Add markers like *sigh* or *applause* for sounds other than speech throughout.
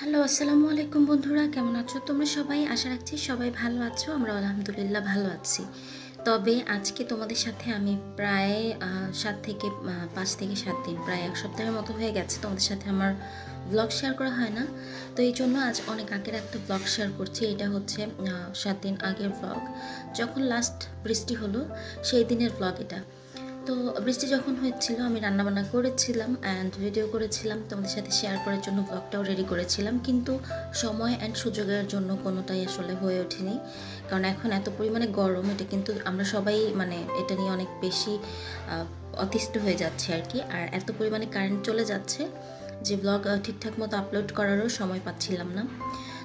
Hello, আসসালামু আলাইকুম বন্ধুরা, কেমন আছো তোমরা সবাই? আশা রাখছি সবাই ভালো আছো আমরা আলহামদুলিল্লাহ ভালো আছি। তবে আজকে তোমাদের সাথে আমি প্রায় সাত থেকে পাঁচ থেকে সাত দিন, প্রায় এক সপ্তাহের মতো হয়ে গেছে তোমাদের সাথে আমার ব্লগ শেয়ার করা হয় না। তো এই জন্য আজ অনেক আগের একটা ব্লগ শেয়ার করছি, এটা হচ্ছে সাত দিন আগের ব্লগ যখন লাস্ট বৃষ্টি হলো, সেই দিনের ব্লগ এটা। তো বৃষ্টি যখন হয়েছিল, আমি রান্নাবান্না করেছিলাম অ্যান্ড ভিডিও করেছিলাম, তোমাদের সাথে শেয়ার করার জন্য ব্লগটাও রেডি করেছিলাম, কিন্তু সময় অ্যান্ড সুযোগের জন্য কোনোটাই আসলে হয়ে ওঠেনি। কারণ এখন এত পরিমাণে গরম, এটা কিন্তু আমরা সবাই মানে এটা নিয়ে অনেক বেশি অতিষ্ঠ হয়ে যাচ্ছে আর কি। আর এত পরিমাণে কারেন্ট চলে যাচ্ছে যে ব্লগ ঠিকঠাক মতো আপলোড করারও সময় পাচ্ছিলাম না।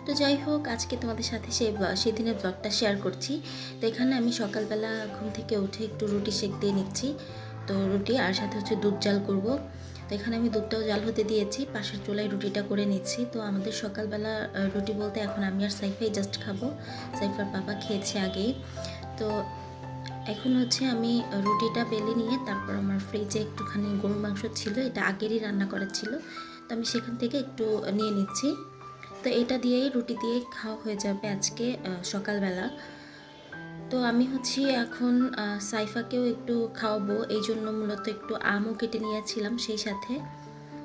তো যাই হোক, আজকে তোমাদের সাথে সেই ব্ল- সেই দিনের ব্লগটা শেয়ার করছি। তো এখানে আমি সকালবেলা ঘুম থেকে উঠে একটু রুটি সেক দিয়ে নিচ্ছি। তো রুটি আর সাথে হচ্ছে দুধ জাল করব। তো এখানে আমি দুধটাও জাল হতে দিয়েছি, পাশের চুলায় রুটিটা করে নিচ্ছি। তো আমাদের সকালবেলা রুটি বলতে এখন আমি আর সাইফাই জাস্ট খাব। সাইফার বাবা খেয়েছে আগেই। তো এখন হচ্ছে আমি রুটিটা বেলে নিয়ে তারপর আমার ফ্রিজে একটুখানি গরুর মাংস ছিল, এটা আগেরই রান্না করা ছিল। তো আমি সেখান থেকে একটু নিয়ে নিচ্ছি। তো এটা দিয়েই রুটি দিয়ে খাওয়া হয়ে যাবে আজকে সকালবেলা। তো আমি হচ্ছি এখন সাইফাকেও একটু খাওয়াবো। এই জন্য মূলত একটু আমও কেটে নিয়েছিলাম সেই সাথে।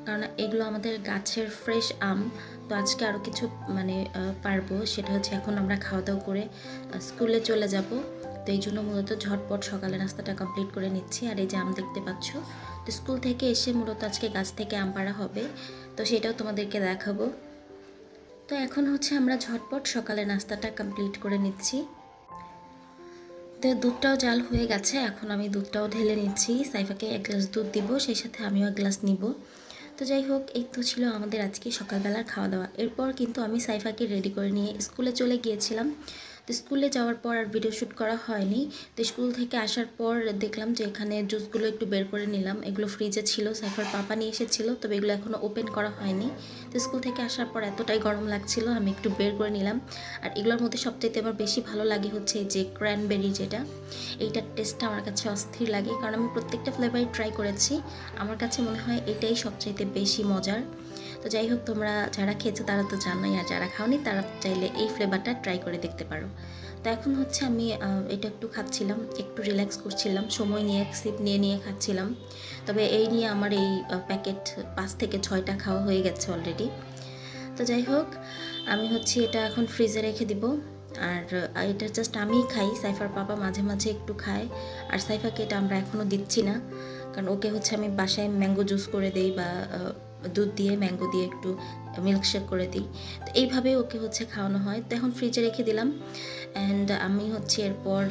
কারণ এগুলো আমাদের গাছের ফ্রেশ আম। তো আজকে আরও কিছু মানে পারব। সেটা হচ্ছে এখন আমরা খাওয়া দাওয়া করে স্কুলে চলে যাব। তো এই জন্য মূলত ঝটপট সকালে নাস্তাটা কমপ্লিট করে নিচ্ছি। আর এই যে আম দেখতে পাচ্ছ, তো স্কুল থেকে এসে মূলত আজকে গাছ থেকে আম পাড়া হবে। তো সেটাও তোমাদেরকে দেখাবো। তো এখন হচ্ছে আমরা ঝটপট সকালে নাস্তাটা কমপ্লিট করে নিচ্ছি। তো দুধটাও জাল হয়ে গেছে, এখন আমি দুধটাও ঢেলে নিচ্ছি। সাইফাকে এক গ্লাস দুধ দিব, সেই সাথে আমিও এক গ্লাস নিব। তো যাই হোক, এই তো ছিল আমাদের আজকে সকালবেলার খাওয়া দাওয়া। এরপর কিন্তু আমি সাইফাকে রেডি করে নিয়ে স্কুলে চলে গিয়েছিলাম। তো স্কুলে যাওয়ার পর আর ভিডিও শ্যুট করা হয়নি। তো স্কুল থেকে আসার পর দেখলাম যে এখানে জুসগুলো একটু বের করে নিলাম। এগুলো ফ্রিজে ছিল, সাইফার পাপা নিয়ে এসেছিল, তবে এগুলো এখনও ওপেন করা হয়নি। তো স্কুল থেকে আসার পর এতটাই গরম লাগছিল, আমি একটু বের করে নিলাম। আর এগুলোর মধ্যে সবচাইতে আমার বেশি ভালো লাগে হচ্ছে যে ক্র্যানবেরি যেটা। এইটার টেস্টটা আমার কাছে অস্থির লাগে, কারণ আমি প্রত্যেকটা ফ্লেভারই ট্রাই করেছি। আমার কাছে মনে হয় এটাই সবচাইতে বেশি মজার। তো যাই হোক, তোমরা যারা খেয়েছো তারা তো জানোই, আর যারা খাওনি তারা চাইলে এই ফ্লেভারটা ট্রাই করে দেখতে পারো। তো এখন হচ্ছে আমি এটা একটু খাচ্ছিলাম, একটু রিল্যাক্স করছিলাম, সময় নিয়ে এক সিপ নিয়ে নিয়ে খাচ্ছিলাম। তবে এই নিয়ে আমার এই প্যাকেট পাঁচ থেকে ছয়টা খাওয়া হয়ে গেছে অলরেডি তো যাই হোক, আমি হচ্ছে এটা এখন ফ্রিজে রেখে দিব। আর এটা জাস্ট আমিই খাই, সাইফার পাপা মাঝে মাঝে একটু খায়। আর সাইফাকে এটা আমরা এখনও দিচ্ছি না, কারণ ওকে হচ্ছে আমি বাসায় ম্যাঙ্গো জুস করে দিই বা দুধ দিয়ে, ম্যাঙ্গো দিয়ে একটু মিল্কশেক করে দিই। তো এইভাবে ওকে হচ্ছে খাওয়ানো হয়। তো এখন ফ্রিজে রেখে দিলাম। অ্যান্ড আমি হচ্ছে এরপর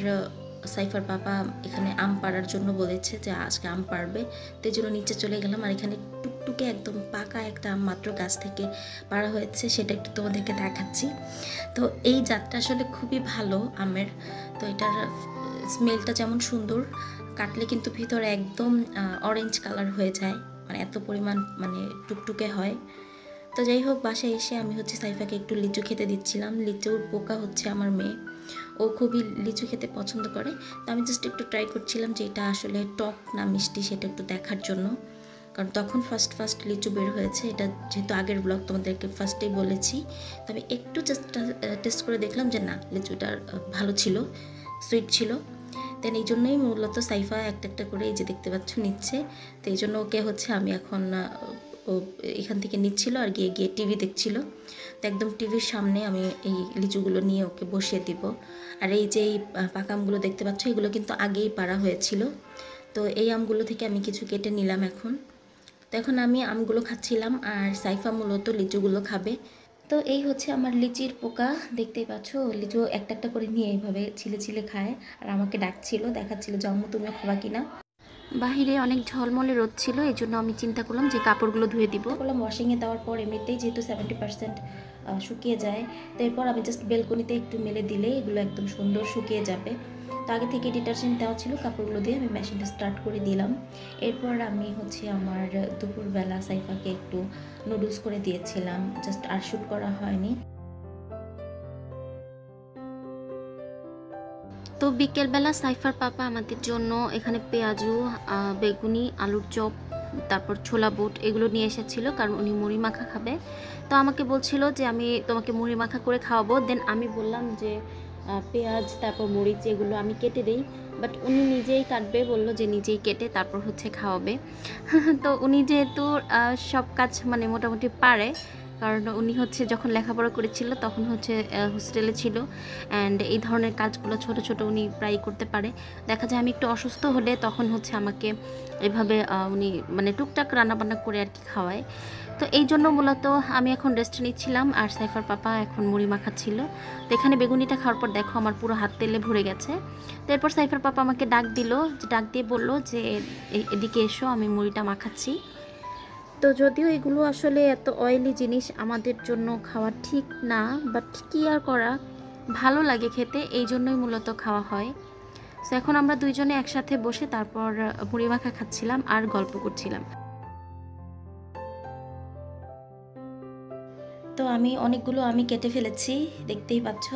সাইফার পাপা এখানে আম পাড়ার জন্য বলেছে যে আজকে আম পাড়বে। তো জন্য নিচে চলে গেলাম। আর এখানে টুকটুকে একদম পাকা একটা আম মাত্র গাছ থেকে পাড়া হয়েছে। সেটা একটু তোমাদেরকে দেখাচ্ছি। তো এই জাতটা আসলে খুবই ভালো আমের। তো এটার স্মেলটা যেমন সুন্দর, কাটলে কিন্তু ভিতরে একদম অরেঞ্জ কালার হয়ে যায়। মানে এত পরিমাণ মানে টুকটুকে হয়। তো যাই হোক বাসায় এসে আমি হচ্ছে সাইফাকে একটু লিচু খেতে দিচ্ছিলাম। লিচুর পোকা হচ্ছে আমার মেয়ে। ও খুবই লিচু খেতে পছন্দ করে। তো আমি জাস্ট একটু ট্রাই করছিলাম যে এটা আসলে টক না মিষ্টি সেটা একটু দেখার জন্য। কারণ তখন ফার্স্ট ফার্স্ট লিচু বের হয়েছে। এটা যেহেতু আগের ব্লগ তোমাদেরকে ফার্স্টেই বলেছি। তবে একটু জাস্ট টেস্ট করে দেখলাম যে না, লিচুটা ভালো ছিল সুইট ছিল। দেন এই জন্যই মূলত সাইফা একটা একটা করে এই যে দেখতে পাচ্ছ নিচ্ছে। তো এই জন্য ওকে হচ্ছে আমি এখন ও এখান থেকে নিচ্ছিল আর গিয়ে গিয়ে টিভি দেখছিল। তো একদম টিভির সামনে আমি এই লিচুগুলো নিয়ে ওকে বসিয়ে দিব। আর এই যে এই আহ, পাকা আমগুলো দেখতে পাচ্ছ এগুলো কিন্তু আগেই পাড়া হয়েছিল। তো এই আমগুলো থেকে আমি কিছু কেটে নিলাম এখন। তো এখন আমি আমগুলো খাচ্ছিলাম আর সাইফা মূলত লিচুগুলো খাবে। তো এই হচ্ছে আমার লিচির পোকা দেখতেই পাচ্ছ? লিচু একটা একটা করে নিয়ে এইভাবে ছিলে ছিলে খায় আর আমাকে ডাকছিল দেখাচ্ছিল জন্ম তুমিও খাবা কিনা বাহিরে অনেক ঝলমলে রোদ ছিল এই জন্য আমি চিন্তা করলাম যে কাপড়গুলো ধুয়ে দিব। বললাম ওয়াশিংয়ে দেওয়ার পর এমনিতেই যেহেতু সেভেন্টি পার্সেন্ট শুকিয়ে যায়। তারপর আমি জাস্ট বেলকনিতে একটু মেলে দিলে এগুলো একদম সুন্দর শুকিয়ে যাবে। তো আগে থেকে ডিটারজেন্ট দেওয়া ছিল, কাপড়গুলো দিয়ে আমি মেশিনটা স্টার্ট করে দিলাম। এরপর আমি হচ্ছে আমার দুপুরবেলা সাইফাকে একটু নুডলস করে দিয়েছিলাম জাস্ট আর শ্যুট করা হয়নি। তো বিকেলবেলা সাইফার পাপা আমাদের জন্য এখানে পেঁয়াজু বেগুনি, আলুর চপ তারপর ছোলা বুট এগুলো নিয়ে এসেছিল, কারণ উনি মুড়ি মাখা খাবে। তো আমাকে বলছিল যে আমি তোমাকে মুড়ি মাখা করে খাওয়াবো। দেন আমি বললাম যে পেঁয়াজ, তারপর মরিচ এগুলো আমি কেটে দিই। বাট উনি নিজেই কাটবে, বলল যে নিজেই কেটে তারপর হচ্ছে খাওয়াবে। *laughs* তো উনি যেহেতু সব কাজ মানে মোটামুটি পারে কারণ উনি হচ্ছে যখন লেখাপড়া করেছিল তখন হচ্ছে হোস্টেলে ছিল অ্যান্ড এই ধরনের কাজগুলো ছোট ছোট উনি প্রায় করতে পারে। দেখা যায় আমি একটু অসুস্থ হলে তখন হচ্ছে আমাকে এভাবে উনি মানে টুকটাক রান্নাবান্না করে আর কি খাওয়ায়। তো এই জন্য মূলত আমি এখন রেস্ট নিচ্ছিলাম আর সাইফার পাপা এখন মুড়ি মাখাচ্ছিল তো এখানে বেগুনিটা খাওয়ার পর দেখো আমার পুরো হাত তেলে ভরে গেছে। তো এরপর সাইফার পাপা আমাকে ডাক দিল ডাক দিয়ে বলল যে এদিকে এসো, আমি মুড়িটা মাখাচ্ছি। তো যদিও এগুলো আসলে এত অয়েলি জিনিস আমাদের জন্য খাওয়া ঠিক না বাট কি আর করা? ভালো লাগে খেতে, এই জন্যই মূলত খাওয়া হয়। তো এখন আমরা দুইজনে একসাথে বসে তারপর মুড়ি মাখা খাচ্ছিলাম আর গল্প করছিলাম। তো আমি অনেকগুলো আমি কেটে ফেলেছি, দেখতেই পাচ্ছ।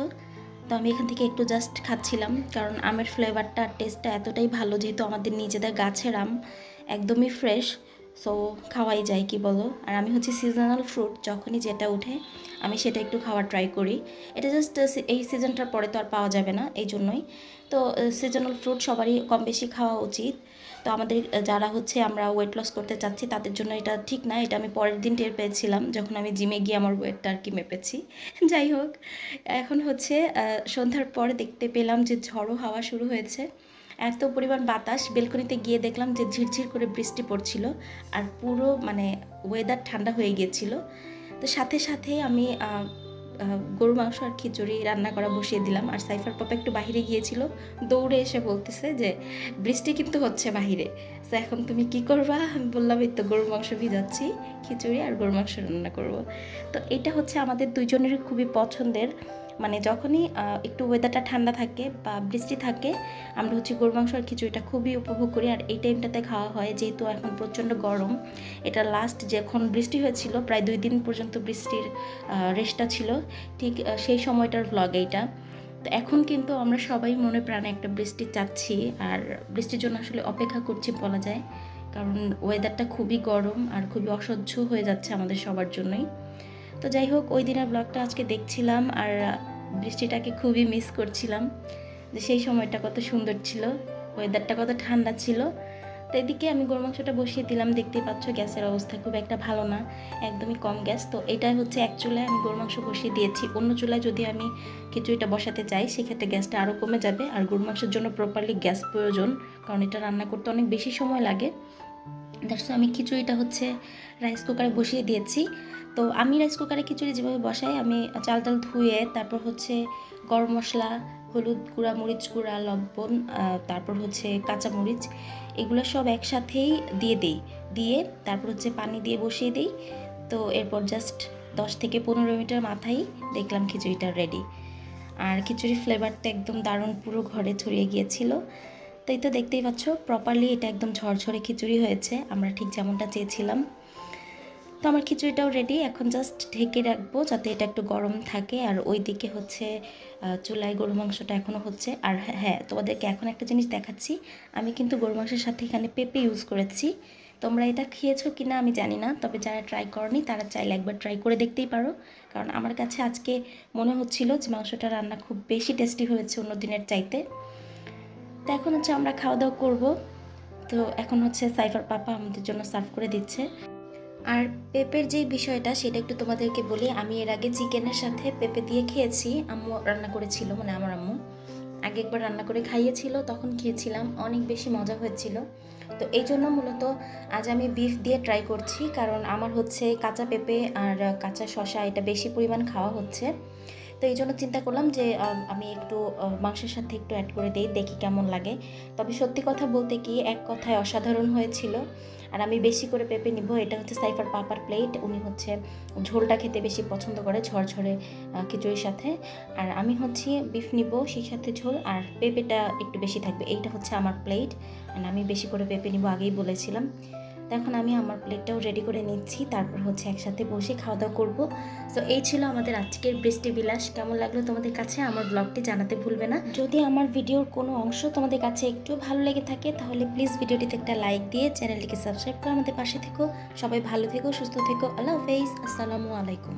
তো আমি এখান থেকে একটু জাস্ট খাচ্ছিলাম, কারণ আমের ফ্লেভারটা টেস্টটা এতটাই ভালো, যেহেতু আমাদের নিজেদের গাছের আম একদমই ফ্রেশ সো খাওয়াই যায় কি বলো? আর আমি হচ্ছে সিজনাল ফ্রুট যখনই যেটা উঠে, আমি সেটা একটু খাওয়ার ট্রাই করি। এটা জাস্ট এই সিজনটার পরে তো আর পাওয়া যাবে না, এই জন্যই। তো সিজনাল ফ্রুট সবারই কম বেশি খাওয়া উচিত। তো আমাদের যারা হচ্ছে আমরা ওয়েট লস করতে চাচ্ছি, তাদের জন্য এটা ঠিক না। এটা আমি পরের দিন টের পেয়েছিলাম, যখন আমি জিমে গিয়ে আমার ওয়েটটা আর কি মেপেছি। *laughs* যাই হোক, এখন হচ্ছে সন্ধ্যার পর দেখতে পেলাম যে ঝড়ো হাওয়া শুরু হয়েছে। এত পরিমাণ বাতাস, বেলকনিতে গিয়ে দেখলাম যে ঝিরঝির করে বৃষ্টি পড়ছিল আর পুরো মানে ওয়েদার ঠান্ডা হয়ে গিয়েছিল। তো সাথে সাথে আমি গরু, মাংস আর খিচুড়ি রান্না করা বসিয়ে দিলাম। আর সাইফার পাপা একটু বাইরে গিয়েছিল, দৌড়ে এসে বলতেছে যে, বৃষ্টি কিন্তু হচ্ছে বাহিরে। তো এখন তুমি কি করবা? আমি বললাম, এই তো গরুর মাংস ভিজাচ্ছি, খিচুড়ি আর গরুর মাংস রান্না করব। তো এটা হচ্ছে আমাদের দুইজনেরই খুবই পছন্দের মানে যখনই একটু ওয়েদারটা ঠান্ডা থাকে বা বৃষ্টি থাকে, আমরা হচ্ছে গরুর মাংস আর খিচুড়িটা খুবই উপভোগ করি। আর এই টাইমটাতে খাওয়া হয় যেহেতু এখন প্রচণ্ড গরম, এটা লাস্ট যখন বৃষ্টি হয়েছিল, প্রায় দুই দিন পর্যন্ত বৃষ্টির রেস্টটা ছিল, ঠিক সেই সময়টার ভ্লগ এইটা। তো এখন কিন্তু আমরা সবাই মনে প্রাণে একটা বৃষ্টি চাচ্ছি, আর বৃষ্টির জন্য আসলে অপেক্ষা করছি বলা যায়। কারণ ওয়েদারটা খুবই গরম আর খুবই অসহ্য হয়ে যাচ্ছে আমাদের সবার জন্যই। তো যাই হোক, ওই দিনের ব্লগটা আজকে দেখছিলাম আর বৃষ্টিটাকে খুবই মিস করছিলাম। যে সেই সময়টা কত সুন্দর ছিল ওয়েদারটা কত ঠান্ডা ছিল। তো এদিকে আমি গরু মাংসটা বসিয়ে দিলাম, দেখতেই পাচ্ছ গ্যাসের অবস্থা খুব একটা ভালো না, একদমই কম গ্যাস। তো এটাই হচ্ছে এক চুলায় আমি গরু মাংস বসিয়ে দিয়েছি। অন্য চুলায় যদি আমি খিচুড়িটা বসাতে চাই, সেক্ষেত্রে গ্যাসটা আরও কমে যাবে। আর গরু মাংসের জন্য প্রপারলি গ্যাস প্রয়োজন, কারণ এটা রান্না করতে অনেক বেশি সময় লাগে। দ্যাটস আমি খিচুড়িটা হচ্ছে রাইস কুকারে বসিয়ে দিয়েছি। তো আমি রাইস কুকারে খিচুড়ি যেভাবে বসাই, আমি চাল টাল ধুয়ে, তারপর হচ্ছে গরম মশলা, হলুদ গুঁড়া, মরিচ গুঁড়া, লবণ তারপর হচ্ছে কাঁচা মরিচ, এগুলো সব একসাথেই দিয়ে দিই। দিয়ে তারপর হচ্ছে পানি দিয়ে বসিয়ে দিই। তো এরপর জাস্ট দশ থেকে পনেরো মিনিটের মাথায় দেখলাম খিচুড়িটা রেডি আর খিচুড়ির ফ্লেভারটা একদম দারুণ, পুরো ঘরে ছড়িয়ে গিয়েছিল। তো এই তো দেখতেই পাচ্ছ প্রপারলি এটা একদম ঝরঝরে খিচুড়ি হয়েছে আমরা ঠিক যেমনটা চেয়েছিলাম। তো আমার খিচুড়িটাও রেডি এখন জাস্ট ঢেকে রাখব যাতে এটা একটু গরম থাকে আর ওই দিকে হচ্ছে চুলায় গরু মাংসটা এখনও হচ্ছে। আর হ্যাঁ, হ্যাঁ তোমাদেরকে এখন একটা জিনিস দেখাচ্ছি আমি কিন্তু গরু মাংসের সাথে এখানে পেঁপে ইউজ করেছি। তোমরা এটা খেয়েছো কি না আমি জানি না তবে যারা ট্রাই করনি তারা চাইলে একবার ট্রাই করে দেখতেই পারো। কারণ আমার কাছে আজকে মনে হচ্ছিল যে মাংসটা রান্না খুব বেশি টেস্টি হয়েছে অন্য দিনের চাইতে। তো এখন হচ্ছে আমরা খাওয়া দাওয়া করব। তো এখন হচ্ছে সাইফার পাপা আমাদের জন্য সার্ভ করে দিচ্ছে। আর পেঁপের যে বিষয়টা, সেটা একটু তোমাদেরকে বলি। আমি এর আগে চিকেনের সাথে পেঁপে দিয়ে খেয়েছি। আম্মু রান্না করেছিল মানে আমার আম্মু। আগে একবার রান্না করে খাইয়েছিল, তখন খেয়েছিলাম। অনেক বেশি মজা হয়েছিল। তো এই জন্য মূলত আজ আমি বিফ দিয়ে ট্রাই করছি, কারণ আমার হচ্ছে কাঁচা পেঁপে আর কাঁচা শশা এটা বেশি পরিমাণ খাওয়া হচ্ছে। তো এই জন্য চিন্তা করলাম যে, আমি একটু মাংসের সাথে একটু অ্যাড করে দিই, দেখি কেমন লাগে। তবে সত্যি কথা বলতে কি, এক কথায় অসাধারণ হয়েছিল। আর আমি বেশি করে পেঁপে নিব, এটা হচ্ছে সাইফার পাপার প্লেট উনি হচ্ছে ঝোলটা খেতে বেশি পছন্দ করে ঝরঝরে খিচুড়ির সাথে। আর আমি হচ্ছে বিফ নিব, সেই সাথে ঝোল, আর পেঁপেটা একটু বেশি থাকবে, এইটা হচ্ছে আমার প্লেট আর আমি বেশি করে পেঁপে নিব আগেই বলেছিলাম। তো এখন আমি আমার প্লেটটাও রেডি করে নিচ্ছি। তারপর হচ্ছে একসাথে বসে খাওয়া দাওয়া করব। তো এই ছিল আমাদের আজকের বৃষ্টি বিলাস। কেমন লাগল তোমাদের কাছে? আমার ব্লগটি জানাতে ভুলবে না। যদি আমার ভিডিওর কোনো অংশ তোমাদের কাছে একটু ভালো লেগে থাকে, তাহলে প্লিজ ভিডিওটিতে একটা লাইক দিয়ে চ্যানেলটিকে সাবস্ক্রাইব করে আমাদের পাশে থেকো। সবাই ভালো থেকো, সুস্থ থেকো। আল্লাহ হাফেজ। আসসালামু আলাইকুম।